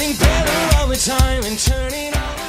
Getting better all the time and turning on